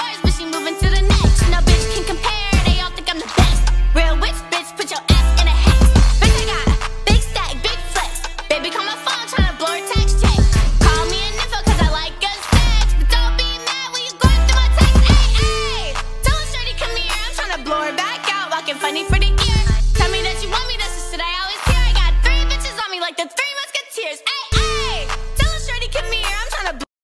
yours, but she moving to the next. No bitch can compare, they all think I'm the best. Real witch, bitch, put your ass in a hex. Bitch, I got a big stack, big flex. Baby, call my phone, trying to blur text check. Call me a nympho, cause I like good sex. But don't be mad when you going through my text. Hey, hey, tell her shorty come here, I'm trying to blur back out, walking funny for the year. Tell me that you want me, that's the shit I always hear. I got three bitches on me like the three.